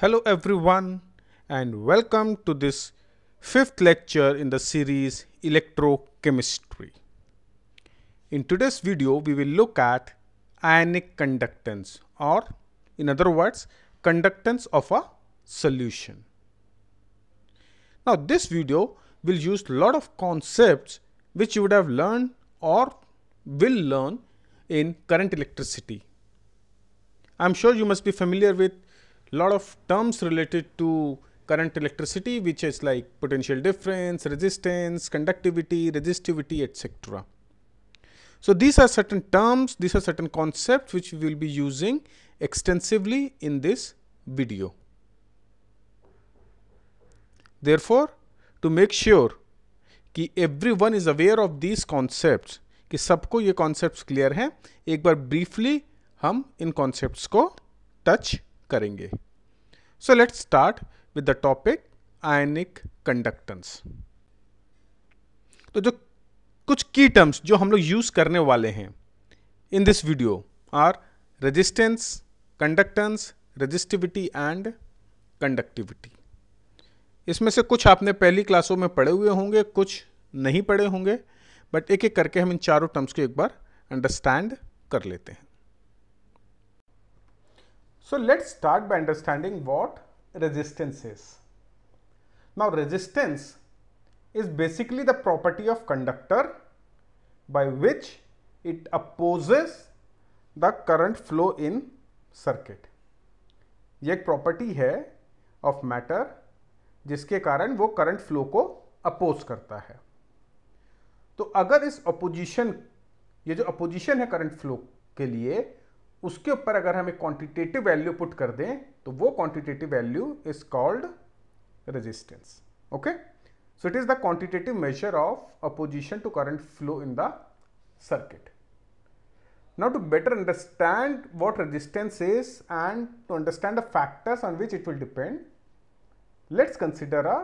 Hello everyone and welcome to this fifth lecture in the series Electrochemistry. In today's video we will look at ionic conductance or in other words conductance of a solution. Now this video will use a lot of concepts which you would have learned or will learn in current electricity. I'm sure you must be familiar with lot of terms related to current electricity which is like potential difference, resistance, conductivity, resistivity etc. So these are certain terms, these are certain concepts which we will be using extensively in this video. Therefore, to make sure कि everyone is aware of these concepts कि सबको ये concepts clear हैं एक बार briefly हम इन concepts को touch करेंगे। So let start with the topic ionic conductance तो जो कुछ की टर्म्स जो हम लोग यूज़ करने वाले हैं in this video are resistance conductance resistivity and conductivity इसमें से कुछ आपने पहली क्लासों में पढ़े हुए होंगे, कुछ नहीं पढ़े होंगे बट एक एक करके हम इन चारों टर्म्स को एक बार अंडरस्टैंड कर लेते हैं। So let's start by understanding what resistance is. Now resistance is basically the property of conductor by which it opposes the current flow in circuit. ये एक प्रॉपर्टी है ऑफ़ मैटर जिसके कारण वो करंट फ्लो को अपोज करता है तो अगर इस अपोजिशन ये जो अपोजिशन है करंट फ्लो के लिए उसके ऊपर अगर हम एक क्वांटिटेटिव वैल्यू पुट कर दें तो वो quantitative value is called resistance okay so it is the quantitative measure of opposition to current flow in the circuit now, to better understand what resistance is and to understand the factors on which it will depend, let's consider a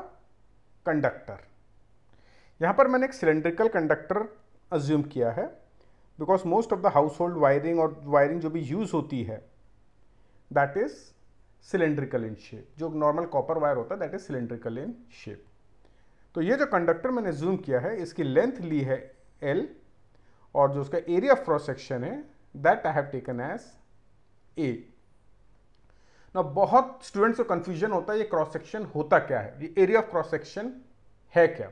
conductor. यहाँ पर मैंने एक cylindrical conductor assume किया है। Because most of the household wiring और wiring जो भी use होती है that is cylindrical in shape जो नॉर्मल कॉपर वायर होता है that is cylindrical in shape तो ये जो कंडक्टर मैंने जूम किया है, इसकी लेंथ ली है एल और जो उसका एरिया ऑफ़ क्रॉस सेक्शन है that I have taken as A ना बहुत स्टूडेंट्स को कंफ्यूजन होता है, ये क्रॉस सेक्शन होता क्या है? ये एरिया ऑफ़ क्रॉस सेक्शन है क्या?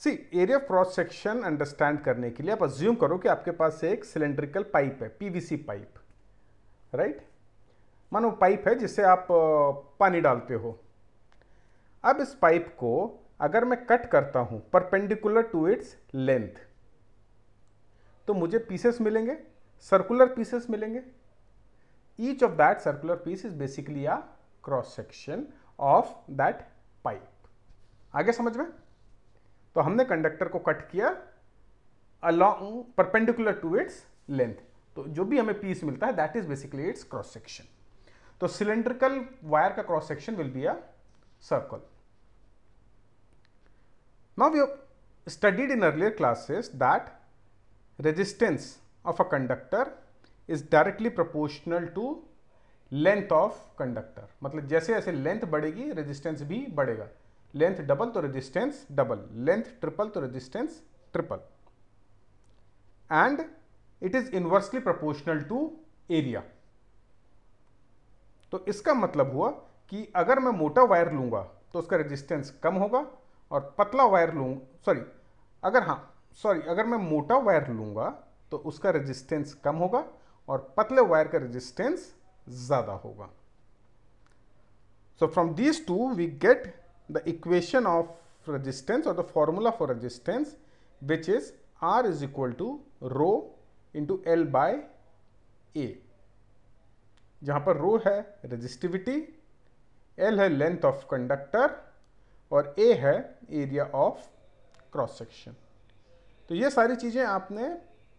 See area of cross section understand करने के लिए आप अज्यूम करो कि आपके पास एक सिलेंड्रिकल पाइप है पीवीसी पाइप राइट मानो पाइप है जिससे आप पानी डालते हो। अब इस पाइप को अगर मैं कट करता हूँ परपेंडिकुलर टू इट्स लेंथ तो मुझे पीसेस मिलेंगे सर्कुलर पीसेस मिलेंगे। Each of that circular piece is basically a cross section of that pipe आगे समझ में? तो हमने कंडक्टर को कट किया along perpendicular to its length तो जो भी हमें पीस मिलता है that is basically its cross section तो सिलेंड्रिकल वायर का cross section will be a circle now we studied in earlier classes that resistance of a conductor is directly proportional to length of conductor मतलब जैसे जैसे length बढ़ेगी resistance भी बढ़ेगा। Length double तो resistance double length triple तो resistance triple and it is inversely proportional to area तो इसका मतलब हुआ कि अगर मैं मोटा वायर लूँगा तो उसका रेजिस्टेंस कम होगा और पतला वायर लूँ सॉरी अगर हाँ सॉरी अगर मैं मोटा वायर लूँगा तो उसका रेजिस्टेंस कम होगा और पतले वायर का रेजिस्टेंस ज़्यादा होगा. So from these two we get the equation of resistance or the formula for resistance, which is R is equal to rho into L by A. जहाँ पर रो है रेजिस्टिविटी L है length of conductor और A है area of cross section तो ये सारी चीज़ें आपने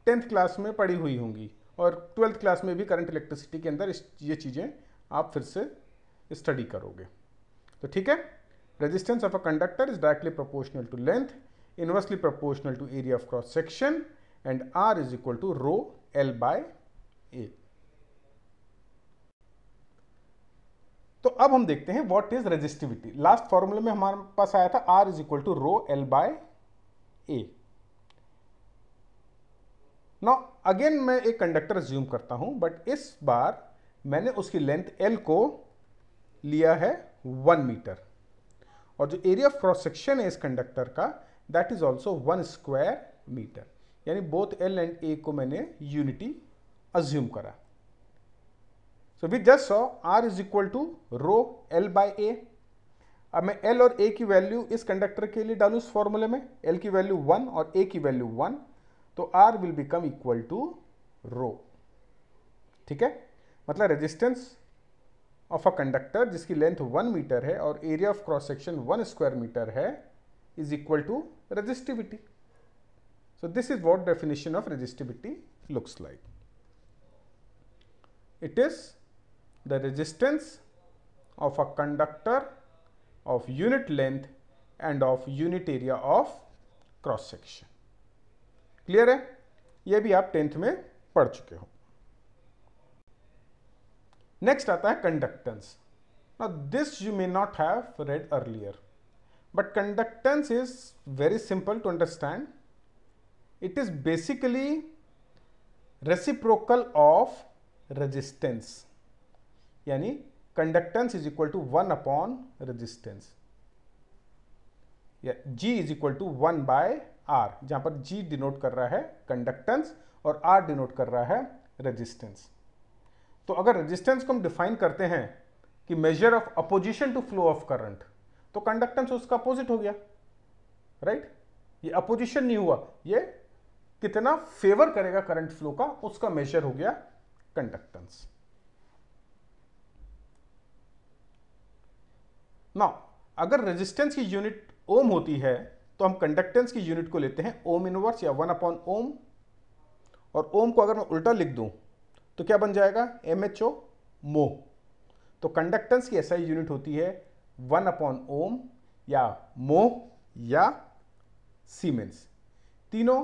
टेंथ क्लास में पढ़ी हुई होंगी और ट्वेल्थ क्लास में भी करंट इलेक्ट्रिसिटी के अंदर ये चीज़ें आप फिर से स्टडी करोगे। तो ठीक है? Resistance of a conductor is directly proportional to length, inversely proportional to area of cross section and R is equal to rho L by A. तो अब हम देखते हैं व्हाट इज़ रेजिस्टिविटी लास्ट फॉर्मूले में हमारे पास आया था R is equal to rho L by A ना अगेन मैं एक कंडक्टर ज्यूम करता हूँ बट इस बार मैंने उसकी लेंथ एल को लिया है वन मीटर और जो एरिया ऑफ़ क्रॉस सेक्शन है इस कंडक्टर का that is also one square metre यानी बोथ एल एंड ए को मैंने यूनिटी अज्यूम करा। So we just saw R is equal to rho L by A अब मैं एल और ए की वैल्यू इस कंडक्टर के लिए डालू इस फॉर्मूले में। एल की वैल्यू वन और ए की वैल्यू वन तो R will become equal to rho ठीक है? मतलब रेजिस्टेंस ऑफ़ अ कंडक्टर जिसकी लेंथ वन मीटर है और area of cross section one square metre है is equal to resistivity so this is what definition of resistivity looks like it is the resistance of a conductor of unit length and of unit area of cross section clear है? यह भी आप tenth में पढ़ चुके हो। Next आता है conductance this you may not have read earlier but conductance is very simple to understand it is basically reciprocal of resistance यानी conductance is equal to one upon resistance या G is equal to one by R जहाँ पर G denote कर रहा है conductance और R denote कर रहा है रेजिस्टेंस तो अगर रेजिस्टेंस को हम डिफाइन करते हैं कि measure of opposition to flow of current तो कंडक्टेंस उसका अपोजिट हो गया राइट ये अपोजिशन नहीं हुआ, ये कितना फेवर करेगा करंट फ्लो का, उसका मेजर हो गया कंडक्टेंस ना अगर रेजिस्टेंस की यूनिट ओम होती है तो हम कंडक्टेंस की यूनिट को लेते हैं ओम इनवर्स या वन अपॉन ओम और ओम को अगर मैं उल्टा लिख दूँ तो क्या बन जाएगा? एम एच ओ मो तो कंडक्टेंस की ऐसा यूनिट होती है वन अपॉन ओम या मो या सीमेंस तीनों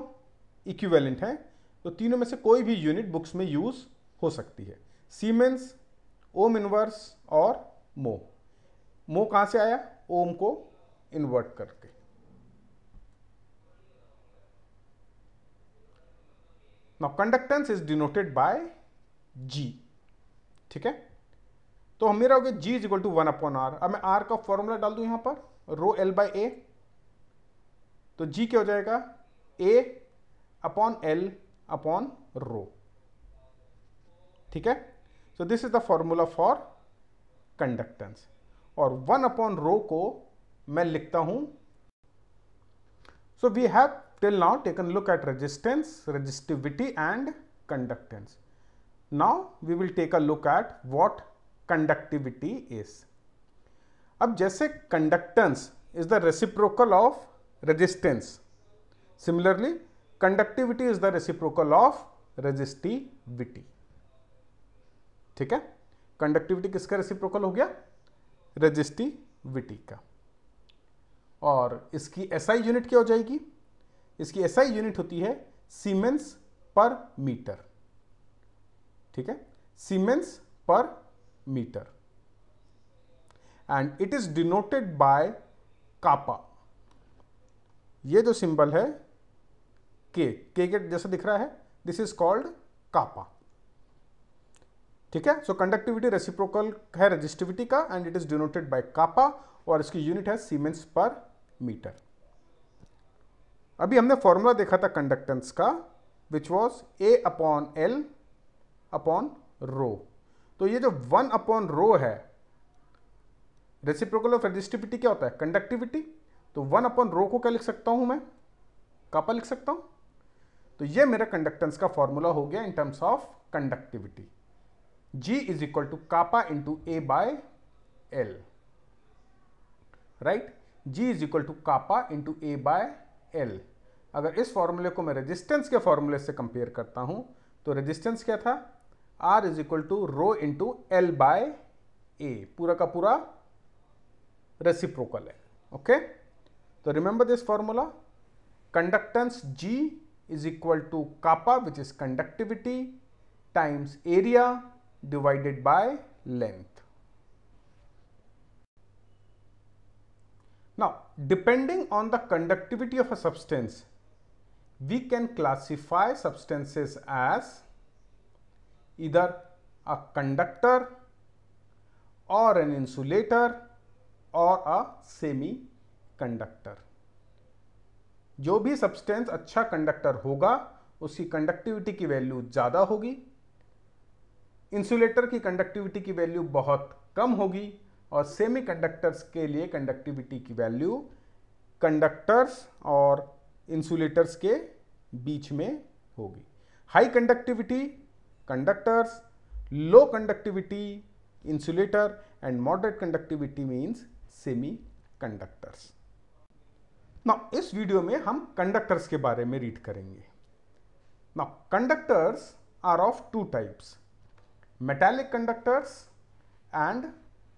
इक्विवेलेंट हैं। तो तीनों में से कोई भी यूनिट बुक्स में यूज़ हो सकती है। सीमेंस ओम इनवर्स और मो मो कहाँ से आया? ओम को इन्वर्ट करके। Now conductance is denoted by G ठीक है? तो मेरा हो गया G is equal to one upon R अब मैं आर का फॉर्मूला डाल दू यहाँ पर रो एल बाय ए तो जी क्या हो जाएगा? A upon L upon rho ठीक है? So this is the formula for conductance और वन अपॉन रो को मैं लिखता हूँ। So we have till now taken look at resistance resistivity and conductance now we will take a look at what conductivity is अब जैसे conductance is the reciprocal of resistance similarly conductivity is the reciprocal of resistivity ठीक है? Conductivity किसका reciprocal हो गया? Resistivity का। और इसकी एसआई यूनिट क्या हो जाएगी? इसकी एसआई यूनिट होती है सीमेंस पर मीटर ठीक है? Siemens per metre and it is denoted by kappa ये जो सिंबल है के के के जैसा दिख रहा है दिस इज़ कॉल्ड कापा ठीक है? सो कंडक्टिविटी रेसिप्रोकल है रजिस्टिविटी का and it is denoted by kappa और इसकी यूनिट है सीमेंस पर मीटर अभी हमने फॉर्मूला देखा था कंडक्टेंस का which was A upon L upon rho. तो ये जो वन अपॉन रो है रेसिप्रोकल ऑफ़ रजिस्टिविटी क्या होता है? कंडक्टिविटी तो वन अपॉन रो को क्या लिख सकता हूँ मैं? कापा लिख सकता हूँ? तो ये मेरा कंडक्टेंस का फॉर्मूला हो गया in terms of conductivity G is equal to kappa into A by L. Right? G is equal to kappa into A by L. अगर इस फॉर्मूले को मैं रेजिस्टेंस के फॉर्मूले से कंपेयर करता हूँ तो रेजिस्टेंस क्या था? R is equal to rho into L by A. Pura ka pura reciprocal hai. okay? So remember this formula. Conductance G is equal to kappa which is conductivity times area divided by length. Now depending on the conductivity of a substance, we can classify substances as either a conductor or an insulator or a semi-conductor. जो भी substance अच्छा conductor होगा उसकी conductivity की value ज़्यादा होगी insulator की conductivity की वैल्यू बहुत कम होगी और सेमी कंडक्टर्स के लिए कंडक्टिविटी की वैल्यू कंडक्टर्स और इंसुलेटर्स के बीच में होगी high conductivity low conductivity insulator and moderate conductivity means semiconductors ना इस वीडियो में हम कंडक्टर्स के बारे में रीड करेंगे। ना conductors are of two types metallic conductors and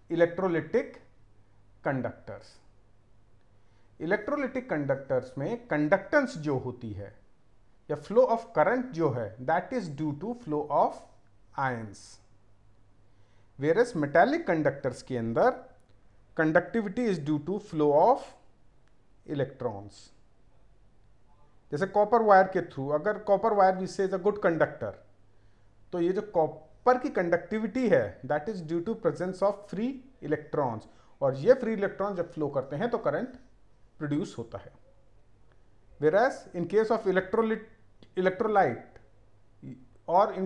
electrolytic conductors electrolytic conductors में कंडक्टेंस जो होती है या फ्लो ऑफ़ करंट जो है that is due to flow of ions versus metallic conductors के अंदर conductivity is due to flow of electrons जैसे कॉपर वायर के थ्रू अगर कॉपर वायर भी से इज़ अ गुड कंडक्टर तो ये जो कॉपर की कंडक्टिविटी है that is due to presence of free electrons और ये फ्री इलेक्ट्रॉन जब फ्लो करते हैं तो करंट प्रोड्यूस होता है. Versus in case of electrolyte electrolyte और इन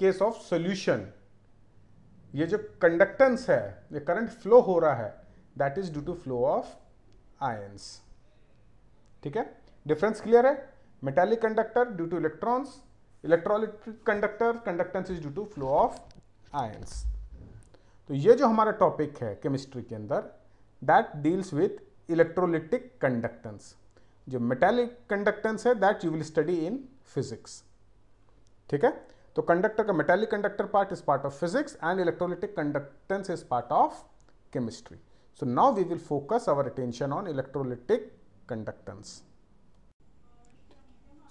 केस ऑफ़ सोल्यूशन ये जो कंडक्टेंस है, ये करंट फ्लो हो रहा है that is due to flow of ions ठीक है? डिफरेंस क्लियर है? Metallic conductor due to electrons electrolytic conductor conductance is due to flow of ions तो ये जो हमारा टॉपिक है केमिस्ट्री के अंदर that deals with electrolytic conductance जो मेटेलिक कंडक्टेंस है that you will study in physics ठीक है? तो कंडक्टर का metallic conductor part is part of physics and electrolytic conductance is part of chemistry so now we will focus our attention on electrolytic conductance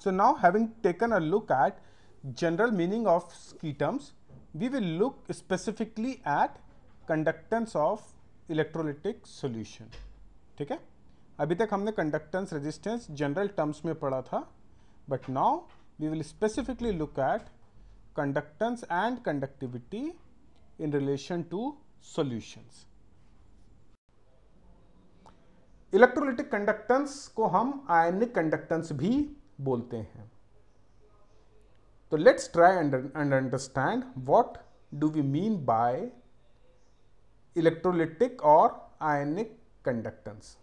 so now having taken a look at general meaning of key terms we will look specifically at conductance of electrolytic solution ठीक है? अभी तक हमने conductance resistance general terms में पढ़ा था but now we will specifically look at conductance and conductivity in relation to solutions electrolytic conductance को हम आयनिक कंडक्टेंस भी बोलते हैं तो let's try and understand what do we mean by electrolytic और ionic conductance.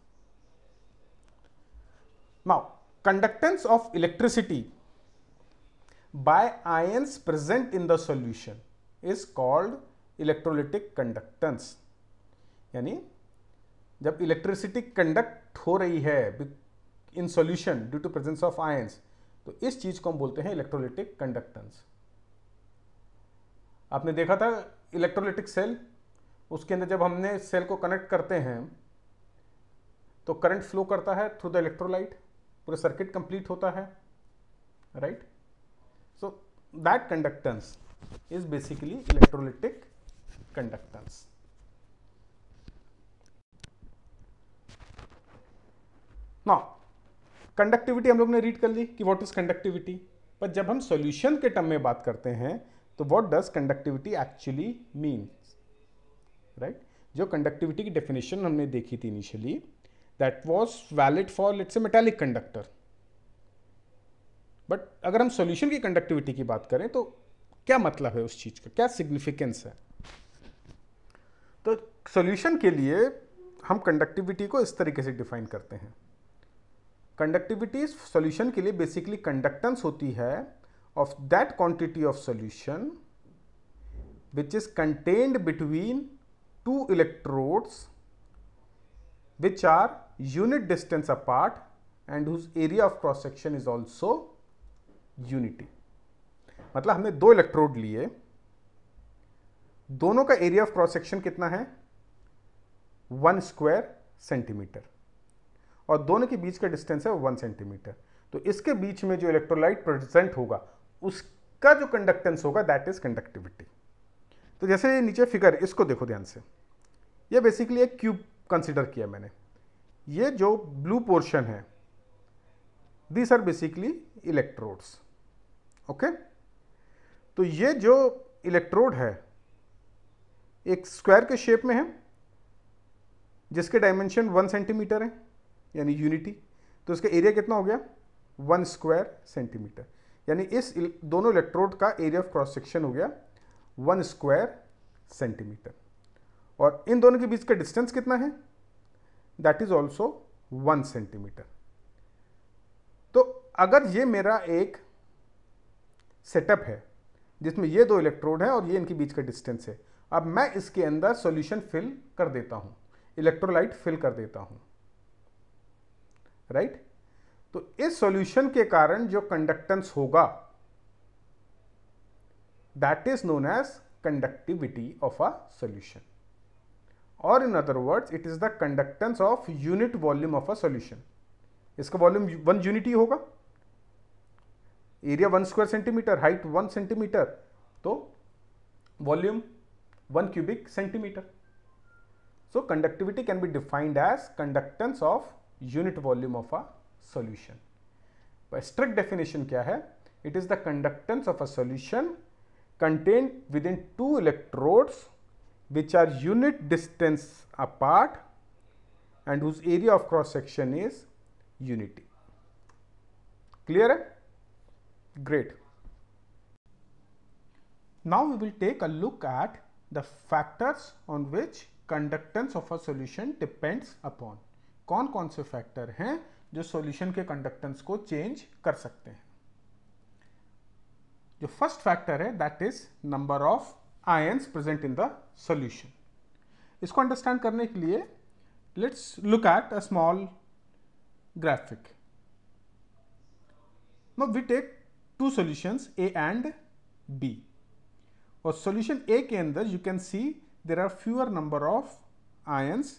Now, conductance of electricity by ions present in the solution is called electrolytic conductance. यानी जब electricity conduct हो रही है in solution due to presence of ions तो इस चीज़ को हम बोलते हैं इलेक्ट्रोलिटिक कंडक्टेंस आपने देखा था इलेक्ट्रोलिटिक सेल उसके अंदर जब हमने सेल को कनेक्ट करते हैं तो करंट फ्लो करता है थ्रू द इलेक्ट्रोलाइट पूरा सर्किट कंप्लीट होता है right so that conductance is basically electrolytic conductance ना कंडक्टिविटी हम लोग ने रीड कर ली कि व्हाट इज़ कंडक्टिविटी पर जब हम सॉल्यूशन के टर्म में बात करते हैं तो what does conductivity actually mean right जो कंडक्टिविटी की डेफिनेशन हमने देखी थी initially that was valid for, let's say, metallic conductor. But अगर हम सॉल्यूशन की कंडक्टिविटी की बात करें तो क्या मतलब है उस चीज़ का? क्या सिग्निफिकेंस है? तो सॉल्यूशन के लिए हम कंडक्टिविटी को इस तरीके से डिफाइन करते हैं। कंडक्टिविटी सॉल्यूशन के लिए बेसिकली कंडक्टेंस होती है of that quantity of solution which is contained between two electrodes which are unit distance apart and whose area of cross section is also unity. मतलब हमने दो इलेक्ट्रोड लिए। दोनों का एरिया ऑफ़ क्रॉस सेक्शन कितना है? वन स्क्वायर सेंटीमीटर और दोनों के बीच का डिस्टेंस है वन सेंटीमीटर तो इसके बीच में जो इलेक्ट्रोलाइट प्रेजेंट होगा, उसका जो कंडक्टेंस होगा दैट इज़ कंडक्टिविटी तो जैसे नीचे फिगर इसको देखो ध्यान से। ये बेसिकली एक क्यूब कंसिडर किया मैंने। ये जो ब्लू पोर्शन है these are basically electrodes okay तो ये जो इलेक्ट्रोड है, एक स्क्वायर के शेप में है, जिसके डायमेंशन वन सेंटीमीटर है, यानी यूनिटी तो इसका एरिया कितना हो गया? वन स्क्वायर सेंटीमीटर यानी इस दोनों इलेक्ट्रोड का एरिया ऑफ़ क्रॉस सेक्शन हो गया वन स्क्वायर सेंटीमीटर और इन दोनों के बीच का डिस्टेंस कितना है? That is also one centimetre. तो अगर ये मेरा एक सेटअप है, जिसमें ये दो इलेक्ट्रोड है और ये इनके बीच का डिस्टेंस है, अब मैं इसके अंदर सॉल्यूशन फिल कर देता हूँ, इलेक्ट्रोलाइट फिल कर देता हूँ। राइट? तो इस सॉल्यूशन के कारण जो कंडक्टेंस होगा, that is known as conductivity of a solution. और in other words it is the conductance of unit volume of a solution इसका वॉल्यूम वन यूनिट ही होगा। Area one square centimetre height one centimetre तो volume one cubic centimetre so conductivity can be defined as conductance of unit volume of a solution strict definition क्या है? It is the conductance of a solution solution contained within two electrodes which are unit distance apart and whose area of cross section is unity. Clear? Great. Now we will take a look at the factors on which conductance of a solution depends upon. कौन कौन से factor हैं जो solution के conductance को change कर सकते हैं जो फ़र्स्ट फैक्टर है that is number of ions present in the solution इसको अंडरस्टैंड करने के लिए let's look at a small graphic we take two solutions, A and B. और solution A के अंदर you can see there are fewer number of ions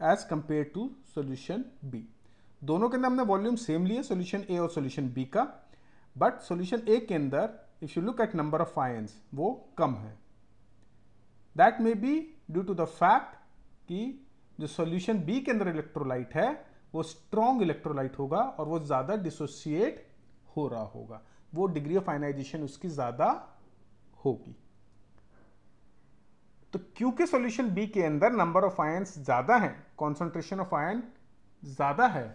as compared to solution B. दोनों के अंदर हमने वॉल्यूम सेम लिए solution A और solution B का. बट सोल्यूशन ए के अंदर if you look at number of ions वो कम है. That may be due to the fact कि जो सोल्यूशन बी के अंदर इलेक्ट्रोलाइट है, वो स्ट्रॉन्ग इलेक्ट्रोलाइट होगा और वो ज़्यादा डिसोसिएट हो रहा होगा। वो डिग्री ऑफ़ आयनाइजेशन उसकी ज़्यादा होगी। तो क्योंकि सॉल्यूशन बी के अंदर नंबर ऑफ़ आयंस ज़्यादा है कॉन्सेंट्रेशन ऑफ़ आयन ज़्यादा है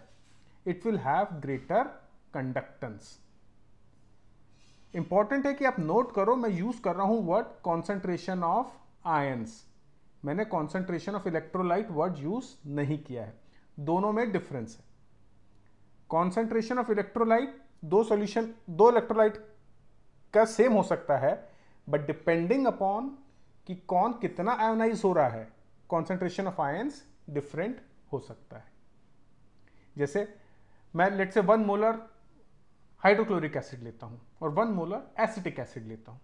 it will have greater conductance important है कि आप नोट करो, मैं यूज़ कर रहा हूँ वर्ड कॉन्सेंट्रेशन ऑफ़ आयंस मैंने concentration of electrolyte word use नहीं किया है। दोनों में डिफरेंस है। कॉन्सेंट्रेशन ऑफ़ इलेक्ट्रोलाइट दो सॉल्यूशन दो इलेक्ट्रोलाइट का सेम हो सकता है बट डिपेंडिंग अपॉन कि कौन कितना आयोनाइज हो रहा है कॉन्सेंट्रेशन ऑफ़ आयंस डिफरेंट हो सकता है। जैसे मैं let say one molar hydrochloric acid लेता हूँ और वन मोलर एसिटिक एसिड लेता हूँ।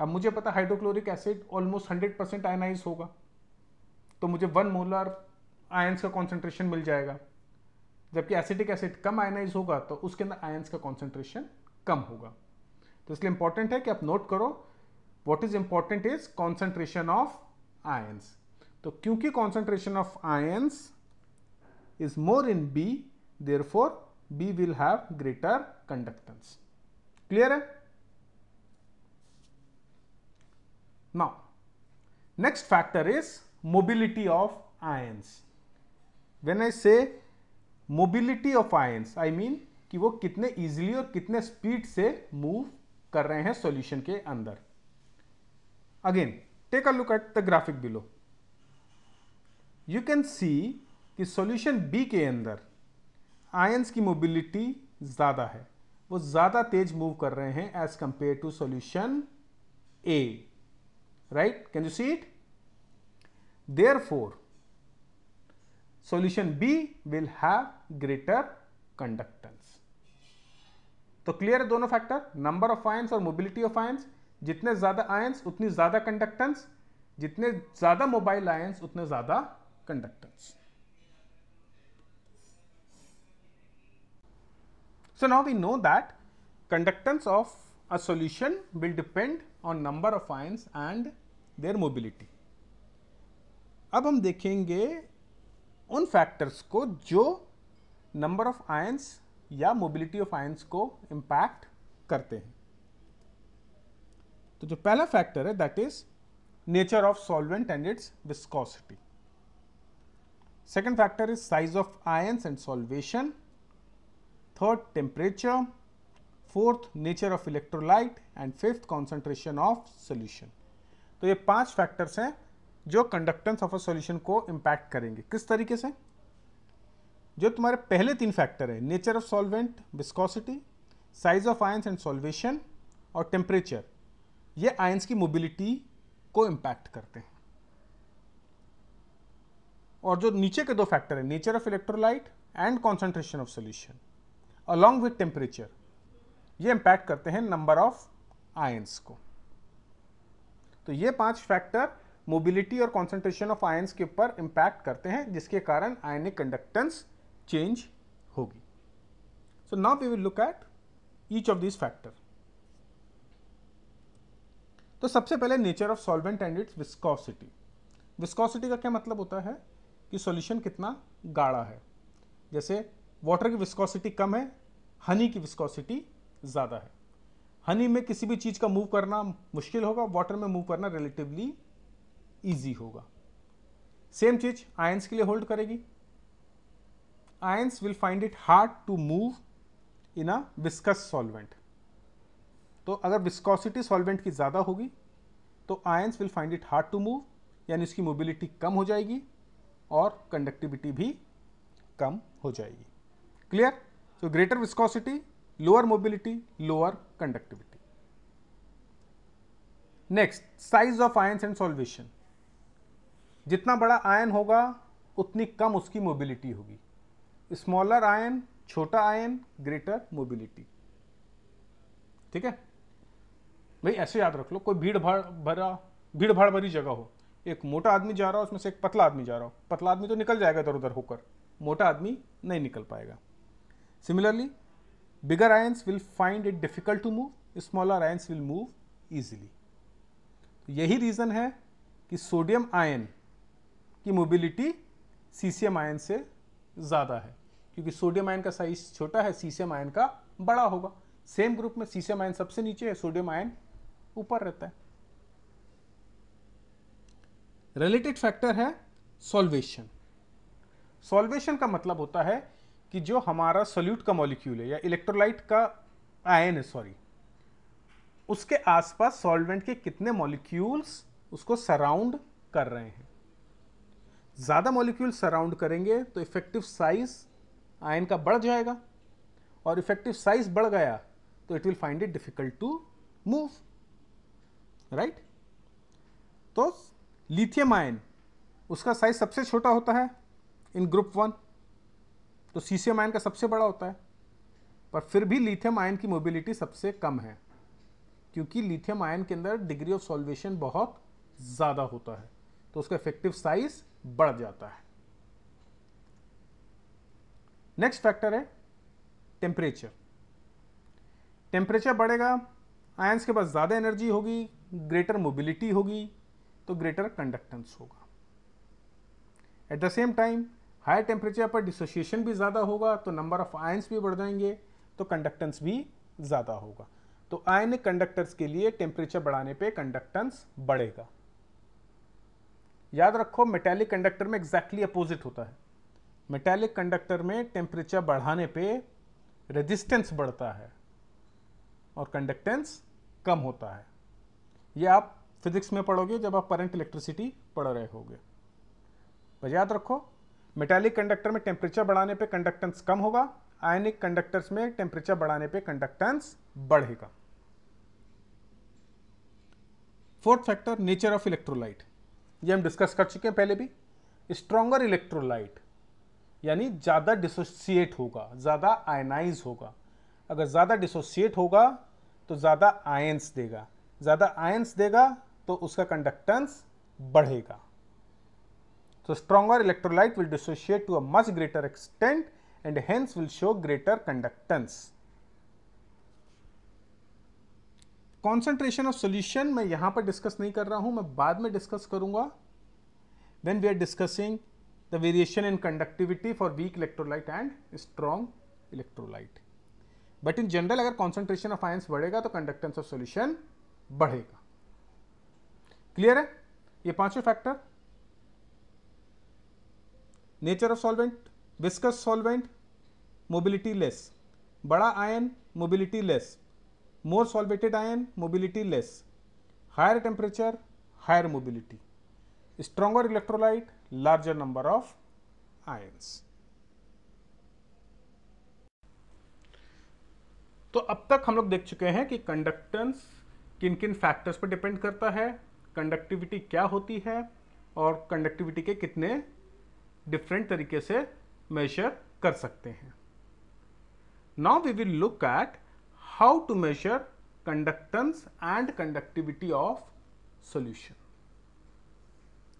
अब मुझे पता hydrochloric acid almost hundred percent ionise होगा तो मुझे वन मोलर आयंस का कॉन्सेंट्रेशन मिल जाएगा जबकि एसिटिक एसिड कम आयनाइज होगा तो उसके अंदर आयंस का कॉन्सेंट्रेशन कम होगा तो इसलिए इंपॉर्टेंट है कि आप नोट करो what is important is concentration of ions तो क्योंकि concentration of ions is more in B B, for B will have greater conductance. Clear है? Now, next factor is mobility of ions. When I say mobility of ions, I mean कि वो कितने easily और कितने speed से move कर रहे हैं सॉल्यूशन के अंदर। Again take a look at the graphic below you can see कि सॉल्यूशन बी के अंदर आयंस की मोबिलिटी ज़्यादा है। वो ज़्यादा तेज मूव कर रहे हैं as compared to solution A right can you see it therefore solution B will have greater conductance तो क्लियर है दोनों फैक्टर नंबर ऑफ़ आयंस और मोबिलिटी ऑफ़ आयंस जितने ज़्यादा आयंस उतनी ज़्यादा कंडक्टेंस जितने ज़्यादा मोबाइल आयंस उतने ज़्यादा conductance So now we know that conductance of a solution will depend on number of ions and their mobility. अब हम देखेंगे उन फैक्टर्स को जो नंबर ऑफ़ आयंस या मोबिलिटी ऑफ़ आयंस को इंपैक्ट करते हैं। तो जो पहला फैक्टर है that is nature of solvent and its viscosity second factor is size of ions and solvation third temperature fourth, nature of electrolyte, and fifth concentration of solution तो ये पाँच फैक्टर्स हैं जो कंडक्टेंस ऑफ़ अ सॉल्यूशन को impact करेंगे। किस तरीके से? जो तुम्हारे पहले तीन फैक्टर है nature of solvent viscosity size of ions and solvation और टेम्परेचर ये आयंस की मोबिलिटी को इंपैक्ट करते हैं। और जो नीचे के दो फैक्टर है nature of electrolyte and concentration of solution along with temperature ये इंपैक्ट करते हैं नंबर ऑफ़ आयंस को। तो ये पाँच फैक्टर मोबिलिटी और कॉन्सेंट्रेशन ऑफ़ आयंस के ऊपर इंपैक्ट करते हैं, जिसके कारण आयनिक कंडक्टेंस चेंज होगी। So now we will look at each of this factor तो सबसे पहले nature of solvent and its viscosity viscosity का क्या मतलब होता है? कि सॉल्यूशन कितना गाढ़ा है। जैसे वाटर की विस्कोसिटी कम है हनी की विस्कोसिटी ज़्यादा है। हनी में किसी भी चीज़ का मूव करना मुश्किल होगा वाटर में मूव करना रिलेटिवली ईजी होगा। सेम चीज़ आयंस के लिए होल्ड करेगी। Ions will find it hard to move in a viscous solvent तो अगर विस्कोसिटी सॉल्वेंट की ज़्यादा होगी तो ions will find it hard to move यानी इसकी मोबिलिटी कम हो जाएगी और कंडक्टिविटी भी कम हो जाएगी। क्लियर तो greater viscosity lower mobility lower conductivity next size of ions and solvation जितना बड़ा आयन होगा, उतनी कम उसकी मोबिलिटी होगी। स्मॉलर आयन छोटा आयन ग्रेटर मोबिलिटी ठीक है? भाई, ऐसे याद रख लो, कोई भीड़ भाड़ भरा, भीड़ भाड़ भरी जगह हो। एक मोटा आदमी जा रहा हो, उसमें से एक पतला आदमी जा रहा हो। पतला आदमी तो निकल जाएगा इधर उधर होकर। मोटा आदमी नहीं निकल पाएगा। Similarly Bigger ions will find it difficult to move, smaller ions will move easily. यही रीज़न है कि सोडियम आयन की मोबिलिटी सीसीएम आयन से ज़्यादा है क्योंकि सोडियम आयन का साइज़ छोटा है सीसीएम आयन का बड़ा होगा। सेम ग्रुप में सीसीएम आयन सबसे नीचे है सोडियम आयन ऊपर रहता है। रिलेटेड फैक्टर है सॉल्वेशन सॉल्वेशन का मतलब होता है कि जो हमारा सोल्यूट का मॉलिक्यूल है, या इलेक्ट्रोलाइट का आयन है सॉरी उसके आसपास सॉल्वेंट के कितने मॉलिक्यूल्स उसको सराउंड कर रहे हैं। ज़्यादा मॉलिक्यूल सराउंड करेंगे तो इफ़ेक्टिव साइज़ आयन का बढ़ जाएगा, और इफ़ेक्टिव साइज़ बढ़ गया तो it will find it difficult to move right तो लिथियम आयन उसका साइज़ सबसे छोटा होता है इन ग्रुप वन तो सीसीएम आयन का सबसे बड़ा होता है। पर फिर भी लिथियम आयन की मोबिलिटी सबसे कम है, क्योंकि लिथियम आयन के अंदर डिग्री ऑफ़ सॉल्वेशन बहुत ज़्यादा होता है तो उसका इफ़ेक्टिव साइज़ बढ़ जाता है। नेक्स्ट फैक्टर है टेम्परेचर टेम्परेचर बढ़ेगा आयंस के पास ज़्यादा एनर्जी होगी ग्रेटर मोबिलिटी होगी तो ग्रेटर कंडक्टेंस होगा। At the same time high temperature पर डिसोशिएशन भी ज़्यादा होगा तो नंबर ऑफ़ आयंस भी बढ़ जाएँगे तो कंडक्टेंस भी ज़्यादा होगा। तो आयनिक कंडक्टर्स के लिए टेम्परेचर बढ़ाने पे कंडक्टेंस बढ़ेगा। याद रखो मेटेलिक कंडक्टर में एग्जैक्टली exactly अपोजिट होता है। मेटेलिक कंडक्टर में टेम्परेचर बढ़ाने पे रेजिस्टेंस बढ़ता है और कंडक्टेंस कम होता है। ये आप फिजिक्स में पढ़ोगे, जब आप करंट इलेक्ट्रिसिटी पढ़ रहे होगे। बस याद रखो मेटालिक कंडक्टर में टेम्परेचर बढ़ाने पे कंडक्टेंस कम होगा आयनिक कंडक्टर्स में टेम्परेचर बढ़ाने पे कंडक्टेंस बढ़ेगा। Fourth factor nature of electrolyte ये हम डिस्कस कर चुके हैं पहले भी। स्ट्रॉन्गर इलेक्ट्रोलाइट यानी ज़्यादा डिसोसिएट होगा, ज़्यादा आयनाइज होगा। अगर ज़्यादा डिसोसिएट होगा तो ज़्यादा आयंस देगा। ज़्यादा आयंस देगा तो उसका कंडक्टेंस बढ़ेगा। So stronger electrolyte will dissociate to a much greater extent and hence will show greater conductance. Concentration of solution मैं यहाँ पर डिस्कस नहीं कर रहा हूँ मैं बाद में डिस्कस करूँगा when we are discussing the variation in conductivity for weak electrolyte and strong electrolyte. But in general अगर कॉन्सेंट्रेशन ऑफ़ आयंस बढ़ेगा तो कंडक्टेंस ऑफ़ सॉल्यूशन बढ़ेगा क्लियर है ये पाँचों factor nature of solvent viscous solvent mobility less बड़ा ion mobility less more solvated ion mobility less higher temperature higher mobility stronger electrolyte larger number of ions. तो अब तक हम लोग देख चुके हैं कि कंडक्टेंस किन किन फैक्टर्स पर डिपेंड करता है कंडक्टिविटी क्या होती है, और कंडक्टिविटी के कितने डिफरेंट तरीके से मेजर कर सकते हैं। Now we will look at how to measure conductance and conductivity of solution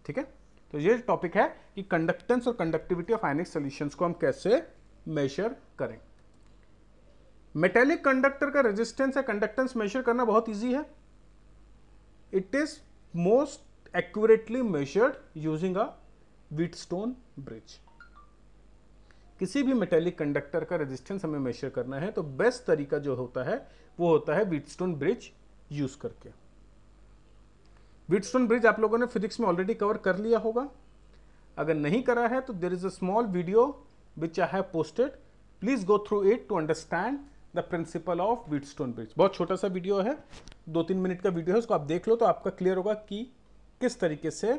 ठीक है? तो ये टॉपिक है कि कंडक्टेंस और कंडक्टिविटी ऑफ़ आयनिक सॉल्यूशंस को हम कैसे मेजर करें। मेटेलिक कंडक्टर का रेजिस्टेंस या कंडक्टेंस मेजर करना बहुत इजी है। It is most accurately measured using a stone bridge. किसी भी मेटेलिक कंडक्टर का रेजिस्टेंस हमें मेजर करना है तो बेस्ट तरीका जो होता है, वो होता है स्टोन ब्रिज यूज़ करके। विटस्टोन ब्रिज आप लोगों ने फिजिक्स में ऑलरेडी कवर कर लिया होगा। अगर नहीं करा है तो there is a small video which I have posted please go through it to understand the principle of Wheatstone bridge. बहुत छोटा सा वीडियो है, दो तीन मिनट का वीडियो है, उसको आप देख लो तो आपका क्लियर होगा कि किस तरीके से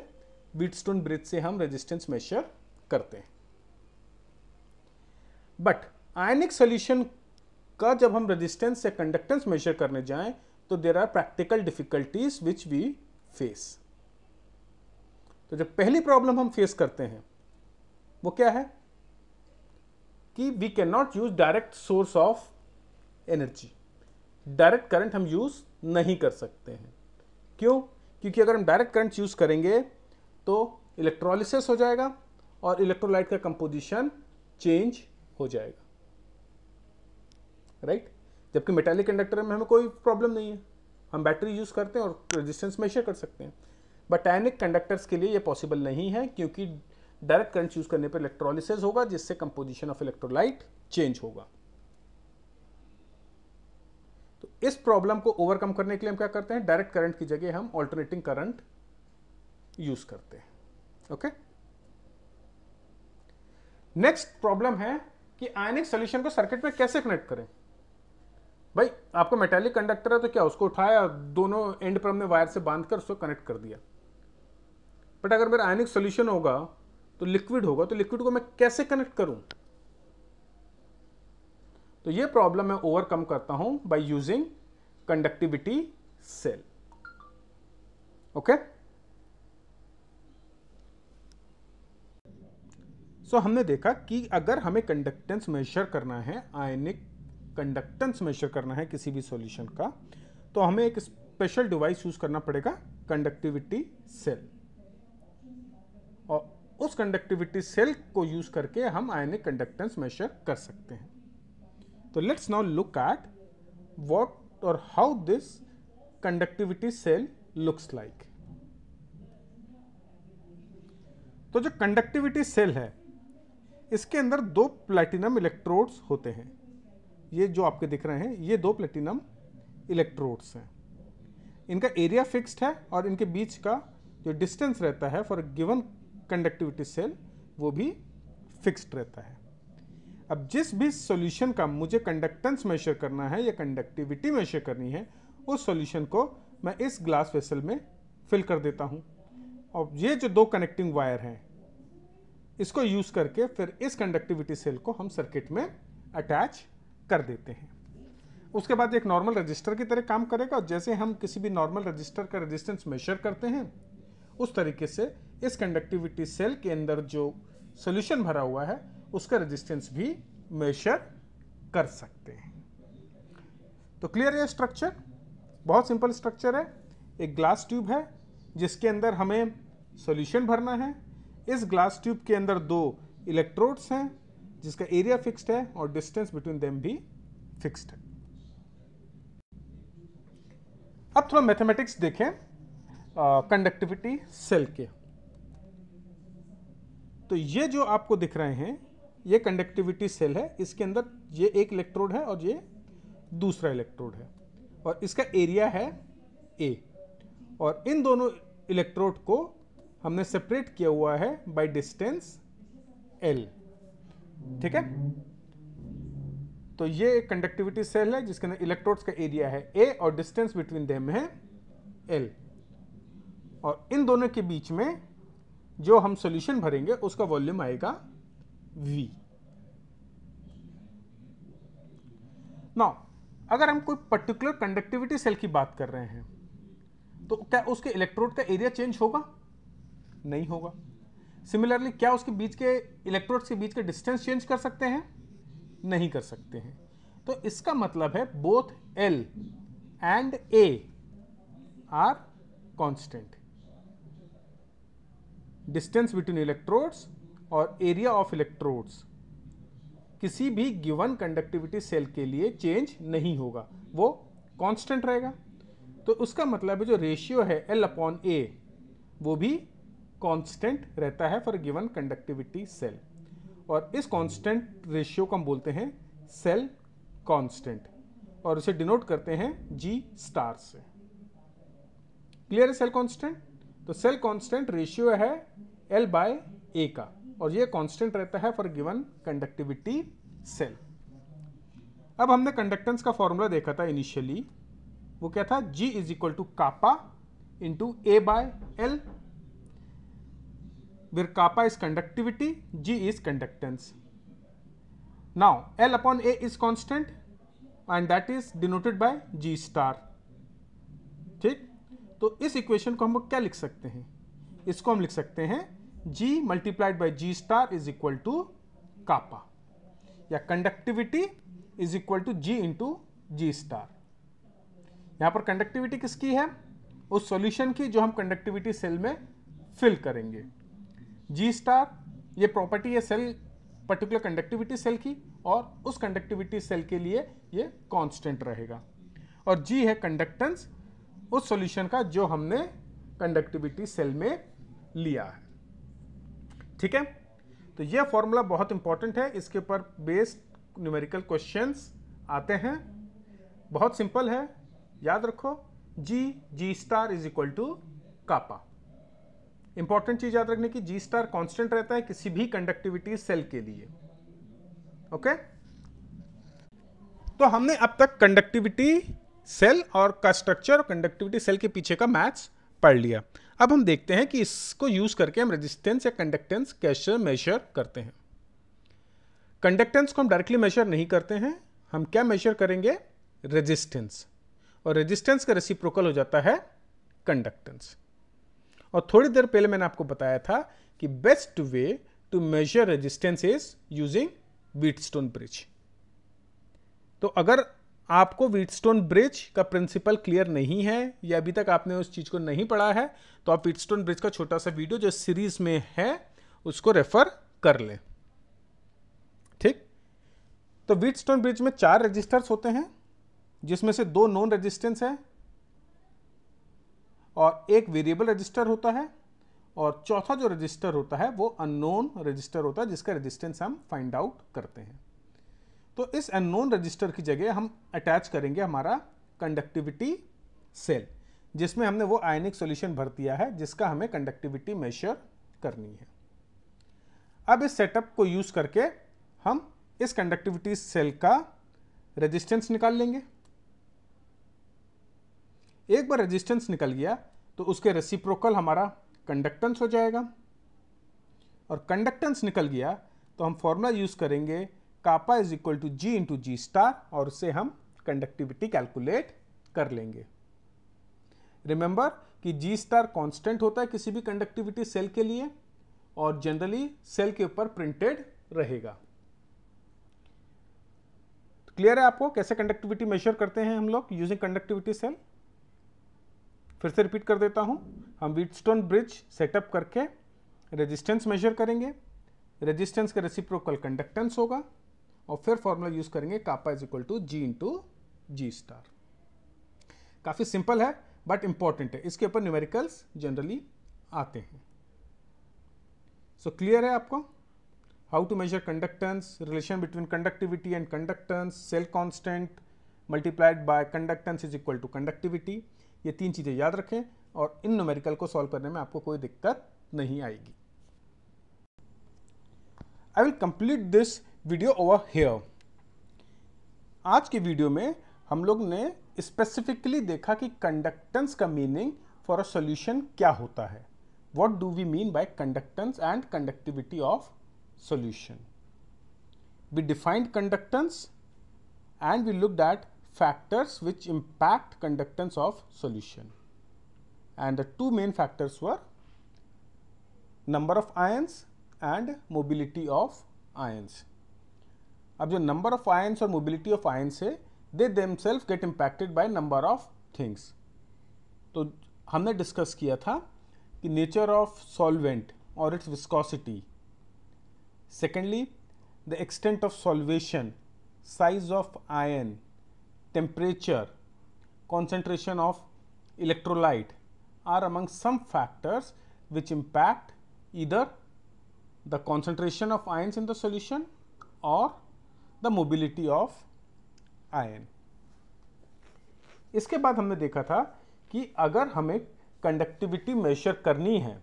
बीटस्टोन ब्रिज से हम रेजिस्टेंस मेजर करते हैं। बट आयनिक सोल्यूशन का जब हम रेजिस्टेंस या कंडक्टेंस मेजर करने जाएँ तो there are practical difficulties which we face तो जब पहली प्रॉब्लम हम फेस करते हैं, वो क्या है? कि we can not use direct source of energy direct current हम यूज़ नहीं कर सकते हैं। क्यों? क्योंकि अगर हम डायरेक्ट करंट यूज़ करेंगे तो इलेक्ट्रोलिसिस हो जाएगा और इलेक्ट्रोलाइट का कंपोजिशन चेंज हो जाएगा। राइट? जबकि मेटालिक कंडक्टर में हमें कोई प्रॉब्लम नहीं है। हम बैटरी यूज़ करते हैं और रेजिस्टेंस मेजर कर सकते हैं। बट आयनिक कंडक्टर्स के लिए ये पॉसिबल नहीं है क्योंकि डायरेक्ट करंट यूज़ करने पर इलेक्ट्रोलिसिस होगा, जिससे कंपोजिशन ऑफ़ इलेक्ट्रोलाइट चेंज होगा। तो इस प्रॉब्लम को ओवरकम करने के लिए हम क्या करते हैं? डायरेक्ट करंट की जगह हम ऑल्टरनेटिंग करंट यूज़ करते हैं। ओके नेक्स्ट प्रॉब्लम है कि आयनिक सोल्यूशन को सर्किट में कैसे कनेक्ट करें? भाई, आपको मेटेलिक कंडक्टर है तो क्या उसको उठाया, दोनों एंड पर हमने वायर से बाँध कर उसको कनेक्ट कर दिया? बट अगर मेरा आयनिक सोल्यूशन होगा तो लिक्विड होगा तो लिक्विड को मैं कैसे कनेक्ट करूँ? तो ये प्रॉब्लम मैं ओवरकम करता हूँ by using conductivity cell okay so हमने देखा कि अगर हमें कंडक्टेंस मेजर करना है आयनिक कंडक्टेंस मेजर करना है किसी भी सॉल्यूशन का तो हमें एक स्पेशल डिवाइस यूज़ करना पड़ेगा कंडक्टिविटी सेल और उस कंडक्टिविटी सेल को यूज़ करके हम आयनिक कंडक्टेंस मेजर कर सकते हैं। तो let's now look at what और how this conductivity cell looks like तो जो कंडक्टिविटी सेल है इसके अंदर दो प्लेटिनम इलेक्ट्रोड्स होते हैं। ये जो आपके दिख रहे हैं, ये दो प्लेटिनम इलेक्ट्रोड्स हैं। इनका एरिया फिक्स्ड है और इनके बीच का जो डिस्टेंस रहता है फॉर गिवन कंडक्टिविटी सेल वो भी फिक्स्ड रहता है। अब जिस भी सॉल्यूशन का मुझे कंडक्टेंस मेजर करना है या कंडक्टिविटी मेजर करनी है, उस सॉल्यूशन को मैं इस ग्लास वेसल में फिल कर देता हूँ। और ये जो दो कनेक्टिंग वायर हैं इसको यूज़ करके फिर इस कंडक्टिविटी सेल को हम सर्किट में अटैच कर देते हैं। उसके बाद एक नॉर्मल रजिस्टर की तरह काम करेगा और जैसे हम किसी भी नॉर्मल रजिस्टर का रेजिस्टेंस मेजर करते हैं, उस तरीके से इस कंडक्टिविटी सेल के अंदर जो सोल्यूशन भरा हुआ है, उसका रजिस्टेंस भी मेजर कर सकते हैं। तो क्लियर है स्ट्रक्चर बहुत सिंपल स्ट्रक्चर है। एक ग्लास ट्यूब है, जिसके अंदर हमें सॉल्यूशन भरना है। इस ग्लास ट्यूब के अंदर दो इलेक्ट्रोड्स हैं, जिसका एरिया फिक्स्ड है और डिस्टेंस बिटवीन देम भी फिक्स्ड है। अब थोड़ा मैथमेटिक्स देखें कंडक्टिविटी सेल के। तो ये जो आपको दिख रहे हैं, ये कंडक्टिविटी सेल है, इसके अंदर ये एक इलेक्ट्रोड है और ये दूसरा इलेक्ट्रोड है। और इसका एरिया है ए और इन दोनों इलेक्ट्रोड को हमने सेपरेट किया हुआ है बाय डिस्टेंस एल ठीक है? तो ये एक कंडक्टिविटी सेल है, जिसके अंदर इलेक्ट्रोड्स का एरिया है ए और डिस्टेंस बिटवीन देम है एल और इन दोनों के बीच में जो हम सॉल्यूशन भरेंगे, उसका वॉल्यूम आएगा वी नाउ अगर हम कोई पर्टिकुलर कंडक्टिविटी सेल की बात कर रहे हैं तो क्या उसके इलेक्ट्रोड का एरिया चेंज होगा? नहीं होगा। सिमिलरली क्या उसके बीच के इलेक्ट्रोड्स के बीच के डिस्टेंस चेंज कर सकते हैं? नहीं कर सकते हैं। तो इसका मतलब है both L and A are constant distance between electrodes और एरिया ऑफ़ इलेक्ट्रोड्स किसी भी गिवन कंडक्टिविटी सेल के लिए चेंज नहीं होगा। वो कांस्टेंट रहेगा। तो उसका मतलब है जो रेशियो है एल अपॉन ए वो भी कांस्टेंट रहता है फॉर गिवन कंडक्टिविटी सेल और इस कांस्टेंट रेशियो को हम बोलते हैं सेल कांस्टेंट और उसे डिनोट करते हैं जी स्टार से. क्लियर है सेल कांस्टेंट तो सेल कांस्टेंट रेशियो है एल बाय ए का. और ये कांस्टेंट रहता है फॉर गिवन कंडक्टिविटी सेल अब हमने कंडक्टेंस का फॉर्मूला देखा था इनिशियली वो क्या था? G is equal to kappa into A by L where kappa is conductivity, G is conductance. Now, L upon A is constant and that is denoted by G star. ठीक? तो इस equation को हम क्या लिख सकते हैं? इसको हम लिख सकते हैं G multiplied by G star is equal to kappa या conductivity is equal to G into G star यहाँ पर कंडक्टिविटी किसकी है? उस सॉल्यूशन की जो हम कंडक्टिविटी सेल में फिल करेंगे। जी स्टार ये प्रॉपर्टी है सेल पर्टिकुलर कंडक्टिविटी सेल की, और उस कंडक्टिविटी सेल के लिए ये कांस्टेंट रहेगा। और जी है कंडक्टेंस उस सॉल्यूशन का जो हमने कंडक्टिविटी सेल में लिया है। ठीक है? तो ये फॉर्मूला बहुत इंपॉर्टेंट है, इसके ऊपर बेस्ड न्यूमेरिकल क्वेश्चंस आते हैं। बहुत सिंपल है, याद रखो G G star is equal to kappa important चीज़ याद रखने की जी स्टार कॉन्स्टेंट रहता है किसी भी कंडक्टिविटी सेल के लिए। ओके तो हमने अब तक कंडक्टिविटी सेल और का स्ट्रक्चर और कंडक्टिविटी सेल के पीछे का मैथ्स पढ़ लिया। अब हम देखते हैं कि इसको यूज़ करके हम रेजिस्टेंस या कंडक्टेंस कैसे मेजर करते हैं। कंडक्टेंस को हम डायरेक्टली मेजर नहीं करते हैं, हम क्या मेजर करेंगे? रेजिस्टेंस और रेजिस्टेंस का रेसिप्रोकल हो जाता है कंडक्टेंस और थोड़ी देर पहले मैंने आपको बताया था कि best way to measure resistance is using Wheatstone bridge तो अगर आपको वीटस्टोन ब्रिज का प्रिंसिपल क्लियर नहीं है या अभी तक आपने उस चीज़ को नहीं पढ़ा है तो आप वीटस्टोन ब्रिज का छोटा सा वीडियो जो सीरीज़ में है, उसको रेफर कर लें। ठीक? तो वीटस्टोन ब्रिज में चार रजिस्टर्स होते हैं, जिसमें से दो नॉन रेजिस्टेंस है और एक वेरिएबल रजिस्टर होता है और चौथा जो रजिस्टर होता है, वो अननोन रजिस्टर होता है, जिसका रजिस्टेंस हम फाइंड आउट करते हैं। तो इस अननोन रजिस्टर की जगह हम अटैच करेंगे हमारा कंडक्टिविटी सेल जिसमें हमने वो आयनिक सॉल्यूशन भर दिया है, जिसका हमें कंडक्टिविटी मेजर करनी है। अब इस सेटअप को यूज़ करके हम इस कंडक्टिविटी सेल का रेजिस्टेंस निकाल लेंगे। एक बार रेजिस्टेंस निकल गया तो उसके रेसिप्रोकल हमारा कंडक्टेंस हो जाएगा। और कंडक्टेंस निकल गया तो हम फॉर्मूला यूज़ करेंगे kappa is equal to G into G star और उससे हम कंडक्टिविटी कैलकुलेट कर लेंगे। रिमेंबर कि जी स्टार कांस्टेंट होता है किसी भी कंडक्टिविटी सेल के लिए और जनरली सेल के ऊपर प्रिंटेड रहेगा। क्लियर है आपको कैसे कंडक्टिविटी मेजर करते हैं हम लोग यूजिंग कंडक्टिविटी सेल फिर से रिपीट कर देता हूँ। हम वीटस्टोन ब्रिज सेटअप करके रेजिस्टेंस मेजर करेंगे। रेजिस्टेंस का रेसिप्रोकल कंडक्टेंस होगा और फिर फॉर्मूला यूज़ करेंगे kappa is equal to G into G star काफ़ी सिंपल है बट इंपॉर्टेंट है। इसके ऊपर न्यूमेरिकल्स जनरली आते हैं। सो so, क्लियर है आपको? How to measure conductance relation between conductivity and conductance cell constant multiplied by conductance is equal to conductivity ये तीन चीज़ें याद रखें और इन न्यूमेरिकल को सॉल्व करने में आपको कोई दिक्कत नहीं आएगी। I will complete this video over here आज के वीडियो में हम लोग ने स्पेसिफिकली देखा कि कंडक्टेंस का मीनिंग फॉर अ सॉल्यूशन क्या होता है। What do we mean by conductance and conductivity of solution? We defined conductance and we looked at factors which impact conductance of solution and the two main factors were number of ions and mobility of ions अब जो number of ions और mobility of ions है they themselves get impacted by number of things तो हमने discuss किया था कि nature of solvent और its viscosity secondly the extent of solvation size of ion temperature concentration of electrolyte are among some factors which impact either the concentration of ions in the solution or the mobility of ion. इसके बाद हमने देखा था कि अगर हमें conductivity measure करनी है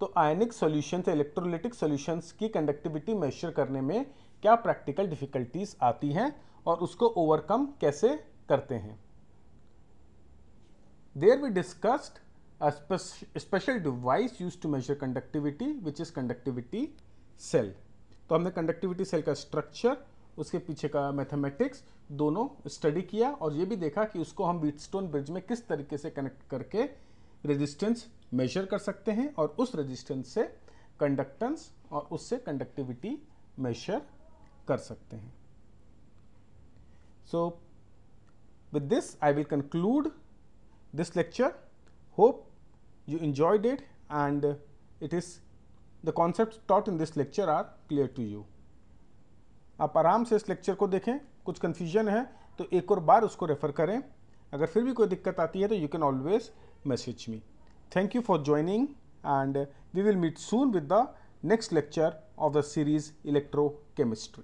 तो आयनिक सॉल्यूशन से इलेक्ट्रोलिटिक सॉल्यूशंस की कंडक्टिविटी मेजर करने में क्या प्रैक्टिकल डिफिकल्टीज आती हैं और उसको ओवरकम कैसे करते हैं? There we discussed special device use to measure conductivity which is conductivity cell तो हमने कंडक्टिविटी सेल का स्ट्रक्चर उसके पीछे का मैथमेटिक्स दोनों स्टडी किया और ये भी देखा कि उसको हम बीटस्टोन ब्रिज में किस तरीके से कनेक्ट करके रेजिस्टेंस मेजर कर सकते हैं और उस रेजिस्टेंस से कंडक्टेंस और उससे कंडक्टिविटी मेजर कर सकते हैं। So with this I will conclude this lecture hope you enjoyed it and it is the concept taught in this lecture are clear to you आप आराम से इस लेक्चर को देखें, कुछ कन्फ्यूज़न है तो एक और बार उसको रेफर करें अगर फिर भी कोई दिक्कत आती है तो you can always message me. Thank you for joining and we will meet soon with the next lecture of the series electrochemistry.